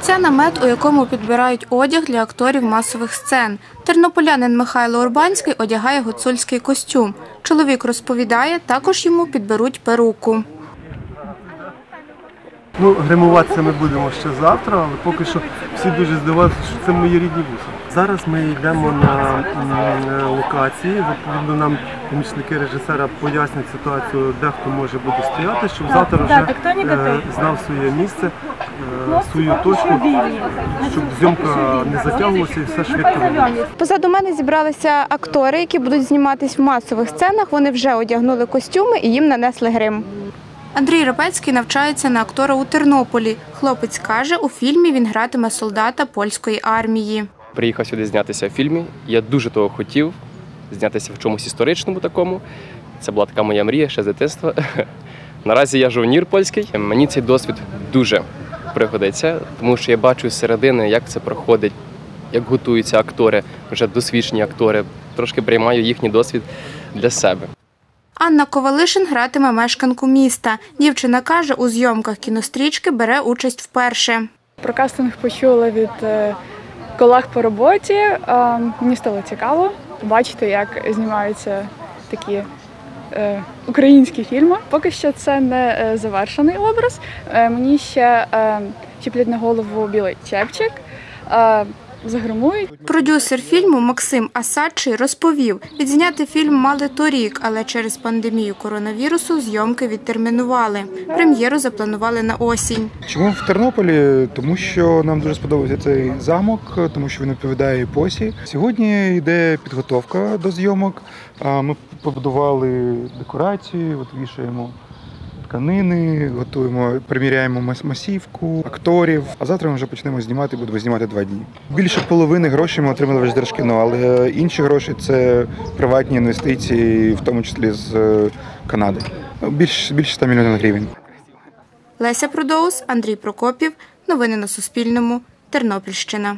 Це намет, у якому підбирають одяг для акторів масових сцен. Тернополянин Михайло Урбанський одягає гуцульський костюм. Чоловік розповідає, також йому підберуть перуку. Ну, гримуватися ми будемо ще завтра, але поки що всі дуже здиваються, що це мої рідні вуса. Зараз ми йдемо на локації. Відповідно, нам помічники режисера пояснять ситуацію, де хто може буде стояти, щоб завтра вже е, знав своє місце, свою точку, щоб зйомка не затягувалася і все швидко. Позаду мене зібралися актори, які будуть зніматись в масових сценах. Вони вже одягнули костюми і їм нанесли грим. Андрій Рапецький навчається на актора у Тернополі. Хлопець каже, у фільмі він гратиме солдата польської армії. приїхав сюди знятися в фільмі. Я дуже того хотів знятися в чомусь історичному такому. Це була така моя мрія ще з дитинства. Наразі я жовнір польський. Мені цей досвід дуже пригодиться, тому що я бачу з середини, як це проходить, як готуються актори, вже досвідчені актори. Трошки приймаю їхній досвід для себе. Анна Ковалишин гратиме мешканку міста. Дівчина каже, у зйомках кінострічки бере участь вперше. Про кастинг почула від е, колег по роботі. Е, Мені стало цікаво побачити, як знімаються такі українські фільми. Поки що це не е, завершений образ. Е, Мені ще е, чіплять на голову білий чепчик, е, загримують. Продюсер фільму Максим Асадчий розповів, відзняти фільм мали торік, але через пандемію коронавірусу зйомки відтермінували. Прем'єру запланували на осінь. Чому в Тернополі? Тому що нам дуже сподобався цей замок, тому що він відповідає епосі. Сьогодні йде підготовка до зйомок. А, Ми побудували декорації, от вішаємо тканини, готуємо, приміряємо мас- масівку, акторів. А завтра ми вже почнемо знімати, будемо знімати два дні. Більше половини грошей ми отримали вже Держкіно, але інші гроші це приватні інвестиції, в тому числі з е, Канади. Ну, Більш більше 100 мільйонів гривень. Леся Продоус, Андрій Прокопів. Новини на Суспільному. Тернопільщина.